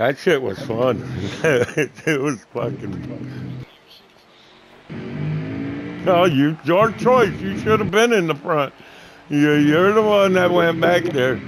That shit was fun. it was fucking. Fun. No, you your choice. You should have been in the front. You, you're the one that went back there.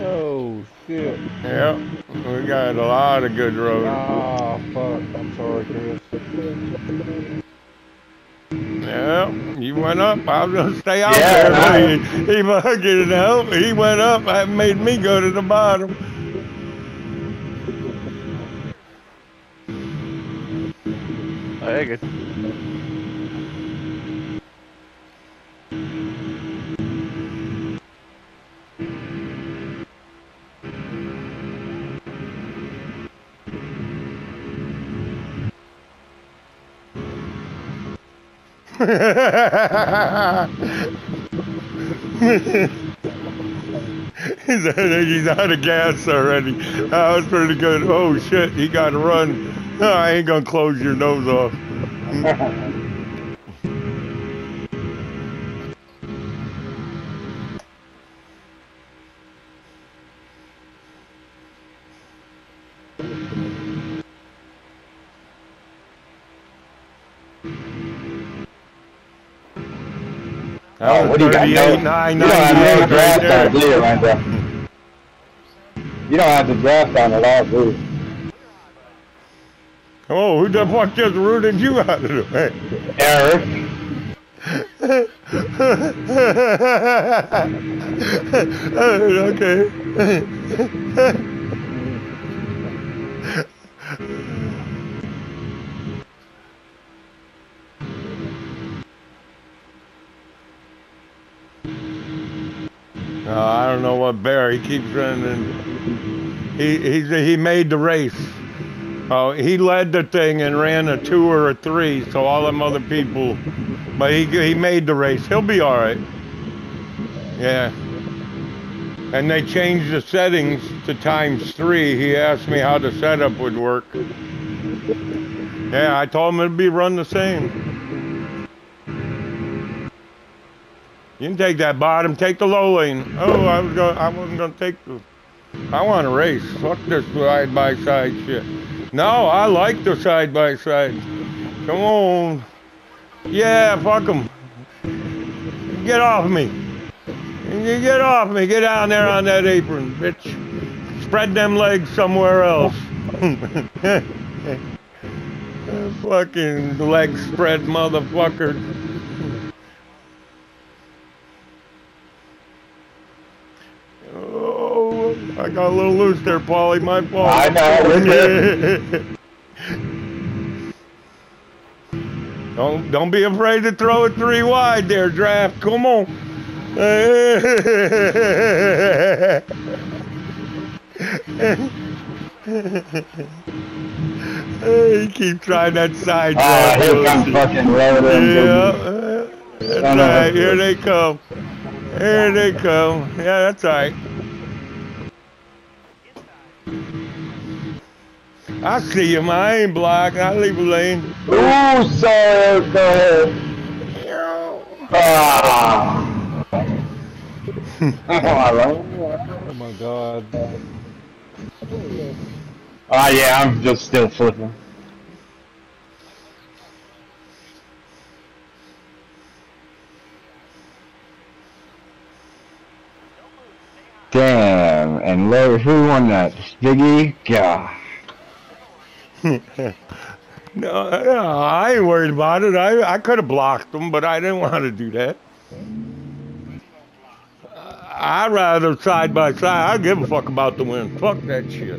Oh shit. Yep, we got a lot of good roads. Ah fuck. I'm sorry, Chris. Yeah, you went up. I was gonna stay out Yeah, there. But he, he fucking helped. He went up. That made me go to the bottom. Hey, good. he's, he's out of gas already. That was pretty good. Oh shit, he got to run. I ain't gonna close your nose off. what do you got? No, 38, you don't have 98 no right draft on there. it, do you? You don't have the draft on it all, do you? Oh, who the fuck just rooted you out of the way? Eric. okay. Uh, I don't know what bear. He keeps running. He he's, he made the race. Oh, he led the thing and ran a two or a three, so all them other people. But he he made the race. He'll be all right. Yeah. And they changed the settings to times three. He asked me how the setup would work. Yeah, I told him it'd be run the same. You can take that bottom, take the low lane. Oh, I was going, I wasn't gonna take the. I want to race. Fuck this side by side shit. No, I like the side by side. Come on. Yeah, fuck them. Get off me. You get off me. Get down there on that apron, bitch. Spread them legs somewhere else. Fucking leg spread motherfucker. Got a little loose there, Paulie. My fault. I know, don't don't be afraid to throw it three wide there, draft. Come on. Hey, keep trying that side Ah, draft. here comes fucking Roden. Yeah, uh, that's Son of a right. Here they come. Here they come. Yeah, that's right. I see him. I ain't blocking. I leave a lane. Ooh, sorry, go ahead. Ah. Oh my god. Ah, yeah, I'm just still flipping. Damn, and Larry, who won that? Biggie? God. No, I ain't worried about it. I I could have blocked them, but I didn't want to do that. I'd rather side by side. I give a fuck about the win. Fuck that shit.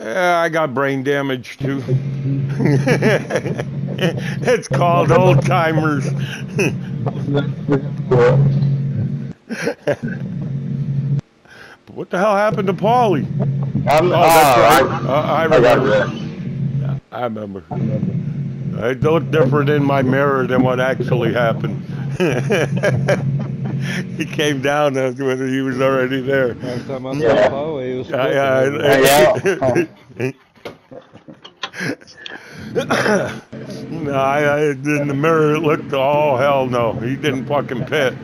Yeah, I got brain damage too. it's called old timers. what the hell happened to Paulie? I'm, Oh, that's right. I, Uh, I I remember. it. I remember. It looked different in my mirror than what actually happened. he came down uh, when he was already there. Last time I saw Yeah. Poe, he was Yeah, flipping. yeah, no, I, I, in the mirror it looked, oh hell no, he didn't fucking pit.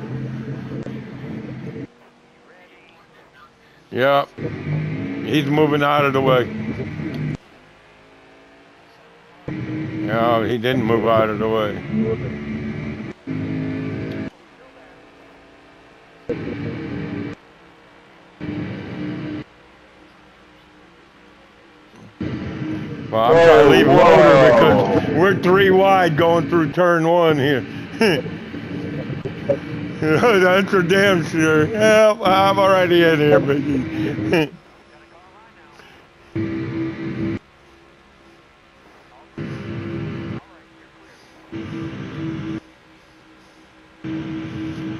Yep, he's moving out of the way. No, he didn't move out of the way. Well, I'm trying to leave Whoa. over because we're three wide going through turn one here. That's for damn sure. Yeah, I'm already in here, Biggie.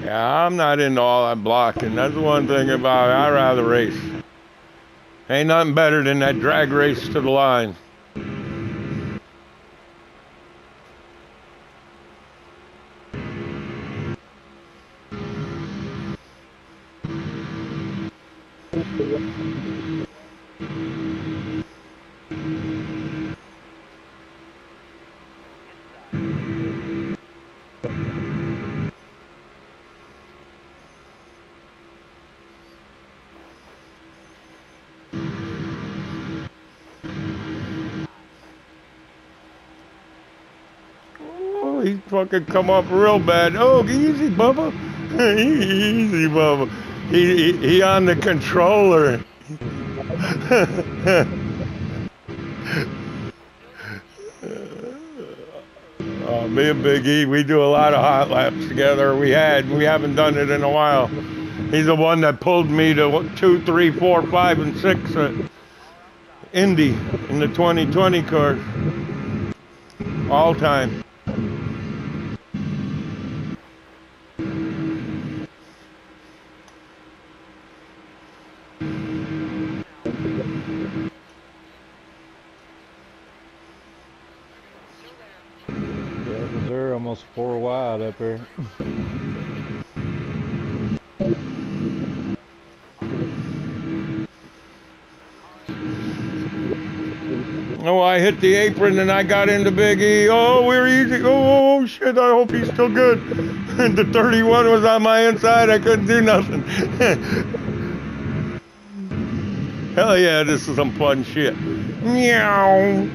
yeah, I'm not into all that blocking. That's the one thing about it. I'd rather race. Ain't nothing better than that drag race to the line. Fucking come up real bad. Oh, easy, Bubba. easy, Bubba. He, he, he on the controller. Oh, me and Big E, we do a lot of hot laps together. We had, we haven't done it in a while. He's the one that pulled me to two, three, four, five, and six at Indy in the 2020 car. All time. Oh, I hit the apron and I got into Big E. Oh, we're easy. Oh, oh, oh shit, I hope he's still good. And the 31 was on my inside. I couldn't do nothing. Hell yeah, this is some fun shit. Meow.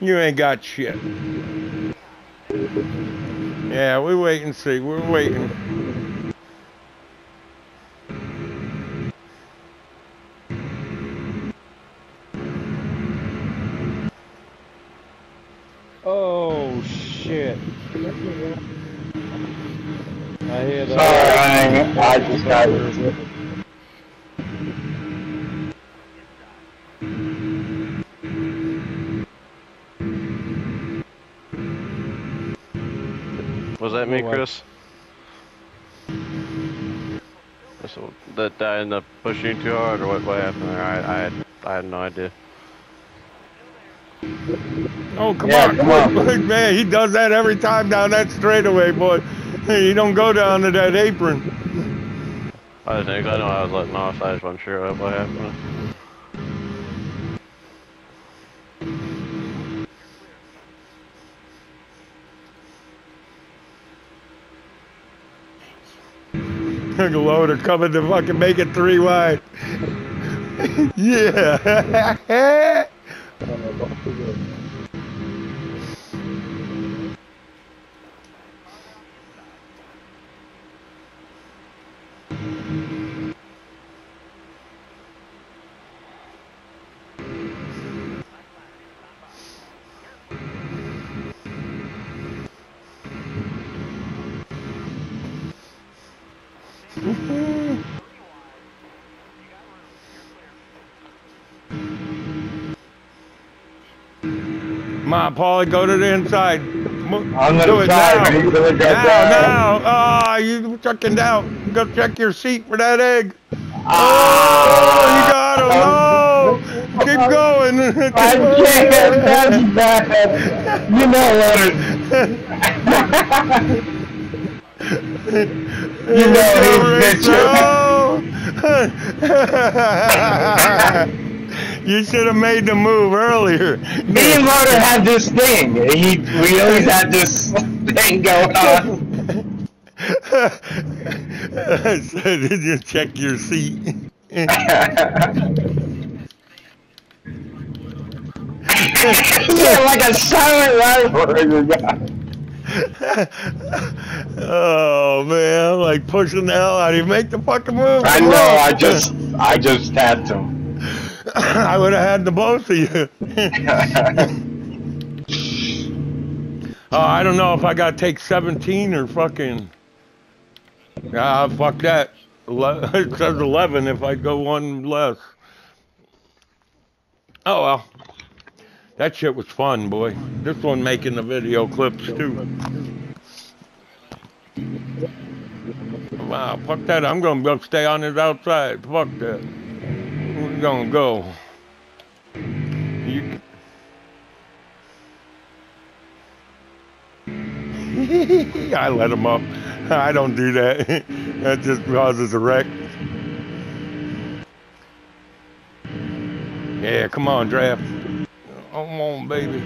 You ain't got shit. Yeah, we wait and see. We're waiting. Oh shit! I hit. Sorry, I, I just got Was that me, wow. Chris? So that I ended up pushing too hard, or what? What happened there? I, I had, I had no idea. Oh, come Yeah, on. come on. Look, man, he does that every time down that straightaway, boy. He don't go down to that apron. I think I know I was letting off. I just wasn't sure what, what happened. Took a loader coming to fucking make it three wide. yeah. Come on, Paulie, go to the inside. I'm gonna Do it try, now. but he's go now, down. now. Ah, you checking out. Go check your seat for that egg. Oh, you got him. No. Keep going. I can't. That's bad. You know what? You know he's bitching. you should have made the move earlier. Me and Motor had this thing. He, we always had this thing going on. so did you check your seat? yeah, like a silent rivalry. oh man, like pushing the hell out of you. Make the fucking move. I know. I just, I just had to. I would have had the both of you. Oh, I don't know if I got to take 17 or fucking. Ah, fuck that. It says 11 if I go one less. Oh well. That shit was fun, boy. This one making the video clips too. Wow, fuck that. I'm gonna go stay on this outside. Fuck that. We're gonna go. You... I let him up. I don't do that. that just causes a wreck. Yeah, come on, draft. Come on, baby.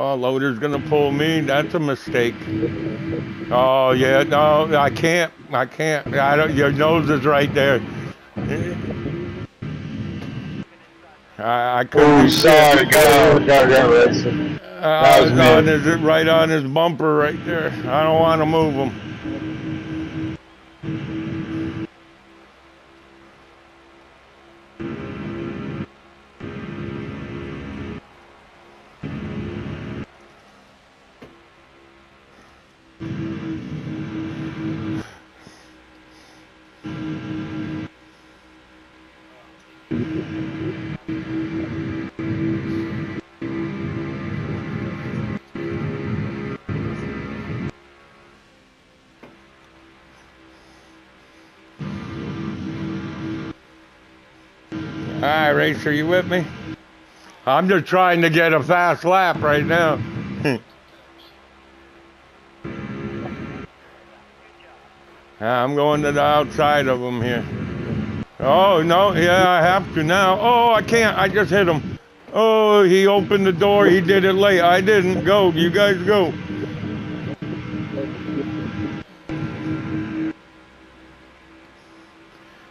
Oh, loader's gonna pull me. That's a mistake. Oh yeah, no, I can't. I can't. I don't. Your nose is right there. I, I couldn't. Oh, be- sorry. Go, go, go, Racing. Uh, That was on me. his, right on his bumper right there. I don't want to move him. All right, racer, you with me? I'm just trying to get a fast lap right now. I'm going to the outside of him here. Oh, no, yeah, I have to now. Oh, I can't. I just hit him. Oh, he opened the door. He did it late. I didn't. Go. You guys go.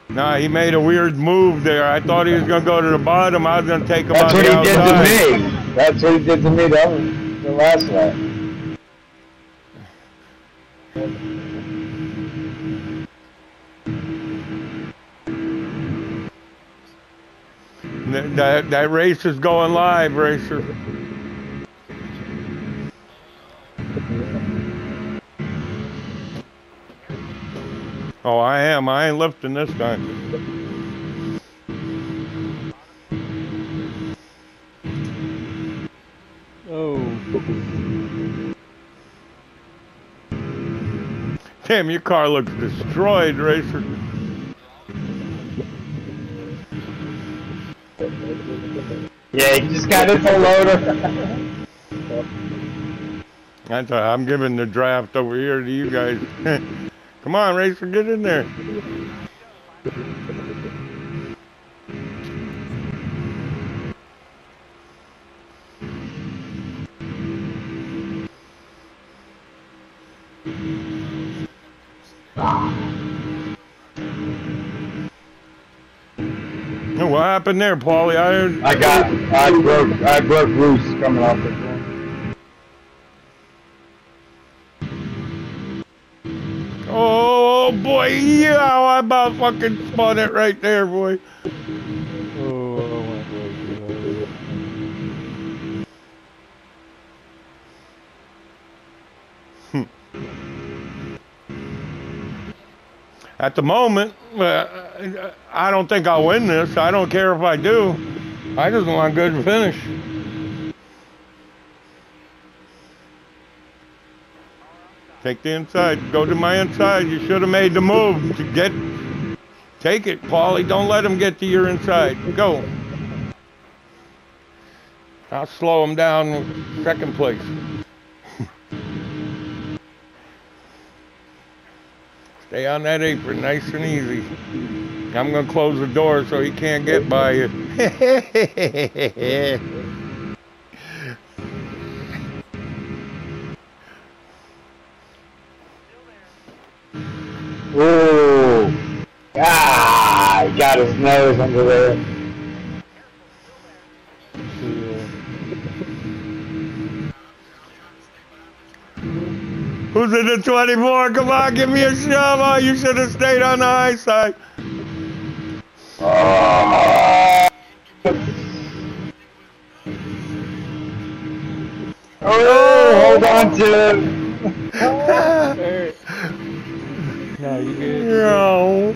Nah, he made a weird move there. I thought he was going to go to the bottom. I was going to take him That's on what he did to me. That's what he did to me the, the last lap. That, that, race is going live, racer. Oh, I am. I ain't lifting this time. Oh, Damn, your car looks destroyed, racer. Yeah, he just got the loader. That's why I'm giving the draft over here to you guys. Come on, racer, get in there. Happened there, Paulie? I. I got, I broke, I broke loose coming off the floor. Oh boy, yeah, I about fucking spun it right there, boy. oh, I went way. At the moment, uh, I don't think I'll win this. I don't care if I do. I just want a good finish. Take the inside. Go to my inside. You should have made the move to get. Take it, Paulie. Don't let him get to your inside. Go. I'll slow him down. Second place. Stay on that apron, nice and easy. I'm gonna close the door so he can't get by you. Ooh. Ah, he got his nose under there. Who's in the 24? Come on, give me a shove. Oh, you should have stayed on the high side. Oh, hold on to it. No, you good? No.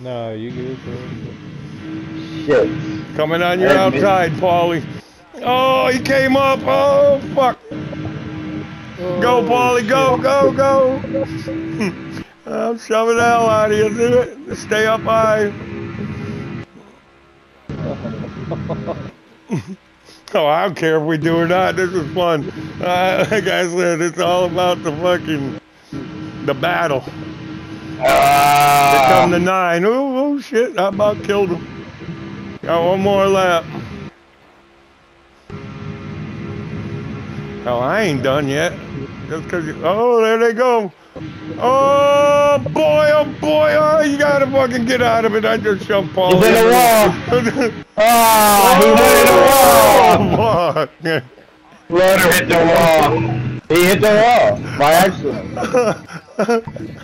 No, you good, bro? Shit. Coming on me- outside, Paulie. Oh, he came up. Oh, fuck. Go, Paulie, go, go, go. I'm shoving the hell out of you. Do it. Stay up high. Oh, I don't care if we do or not. This is fun. Uh, like I said, it's all about the fucking the battle. Here come Ah. the nine. Oh, oh shit! I about killed him. Got one more lap. Oh, I ain't done yet. Just cause you. Oh, there they go. Oh boy! Oh boy! Oh, you gotta fucking get out of it. I just shoved Paul. He's in the wall. Ah, he hit the wall. oh, fuck. Rotor hit the wall. He hit the wall by accident.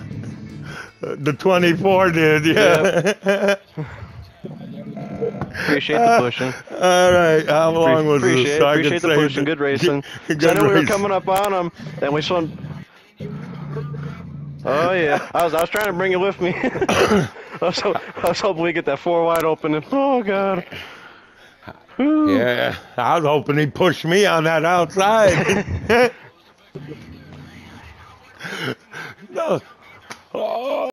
The 24 did, yeah. Appreciate the pushing. Uh, all right, how long was appreciate, this? So appreciate the pushing. Good racing. Good, 'Cause I knew we were coming up on them, then we saw. Oh yeah, I was I was trying to bring you with me. I was I was hoping we get that four wide open and oh god. Whew. Yeah, I was hoping he'd push me on that outside. no. Oh.